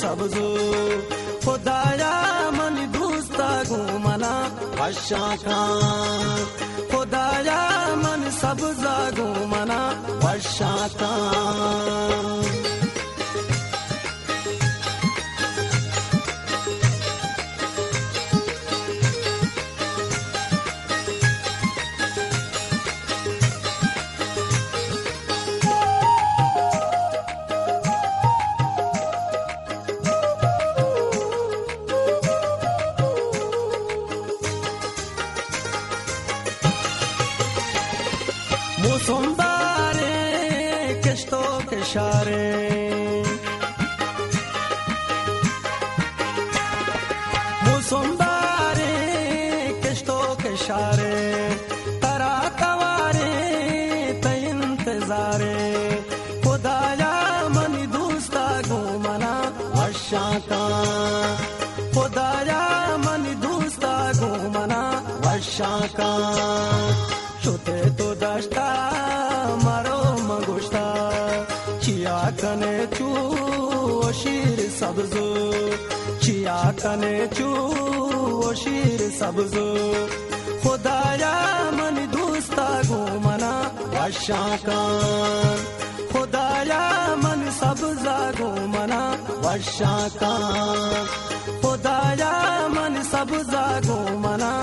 सबजो खुदाया मन दुस्ता घुमना वर्षाका खुदाया मन सबजा घुमना वर्षाका Musumbare che sto che share Musumbare che sto che share तरा तवारे त इंतजारे खुदाया मनी दूसता घूमना वर्षा का खुदाया मनी दूसता घूमना वर्षा का छुते कने चू शीर सब्जो। चिया कने चू शीर सब्जो। खुदाया मन दूस्ता घूमना वर्षा का खुदाया मन सब्जा घूमना वर्षा का खुदाया मन सब्जा घूमना